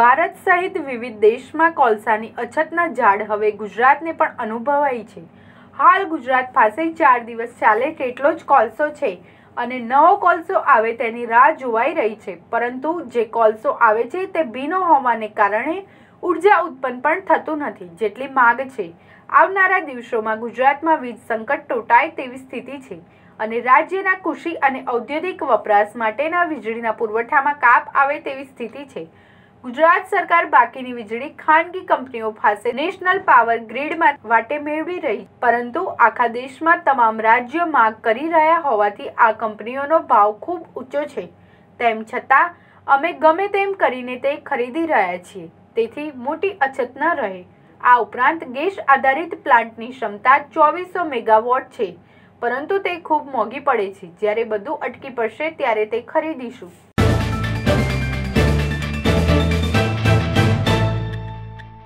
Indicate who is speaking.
Speaker 1: ભારત સહિત વિવિધ દેશમાં કોલસાની અછતના ઝાડ હવે ગુજરાતને પણ અનુભવાય છે. હાલ ગુજરાત પાસે ચાર દિવસ ચાલે તેટલો જ કોલસો છે અને નવો કોલસો આવે તેની રાહ જોવાઈ રહી છે. પરંતુ જે કોલસો આવે છે તે ભીનો હોવાને કારણે ઊર્જા ઉત્પન્ન પણ થતું નથી જેટલી માગ છે. આવનારા દિવસોમાં ગુજરાતમાં વીજ સંકટ તૂટાય તેવી સ્થિતિ છે અને રાજ્યના કૃષિ અને ઔદ્યોગિક વપરાશ માટેના વીજળીના પુરવઠામાં કાપ આવે તેવી સ્થિતિ છે. ગુજરાત સરકાર બાકીની વીજળી ખાનગી કંપનીઓ પાસે નેશનલ પાવર ગ્રીડમાં વાટે મેળવી રહી, પરંતુ આખા દેશમાં તમામ રાજ્યો માંગ કરી રહ્યા હોવાથી આ કંપનીઓનો ભાવ ખૂબ ઊંચો છે. તેમ છતાં, અમે ગમે તેમ કરીને તે ખરીદી રહ્યા છીએ, તેથી મોટી અછત ન રહે. આ ઉપરાંત ગેસ આધારિત પ્લાન્ટની ક્ષમતા ચોવીસો મેગાવોટ છે, પરંતુ તે ખૂબ મોંઘી પડે છે. જ્યારે બધું અટકી પડશે, ત્યારે તે ખરીદીશું.